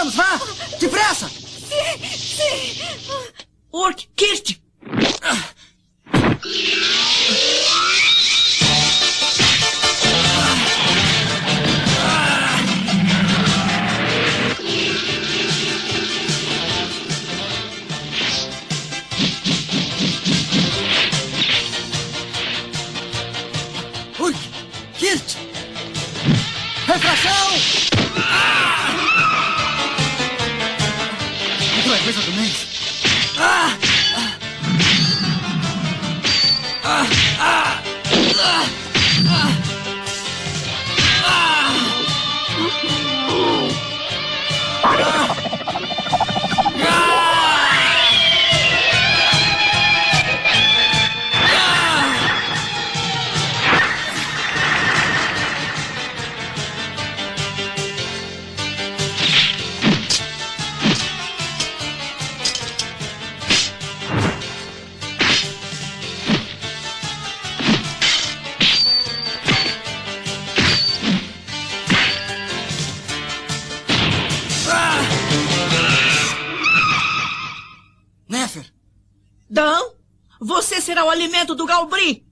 Vamos, vá! Depressa! Sim, sim. Orc, Kirt! Ui! Kirt! Refração! Coisa do mês. Ah! Ah! Ah! Ah! Ah! Dan, você será o alimento do Galbri!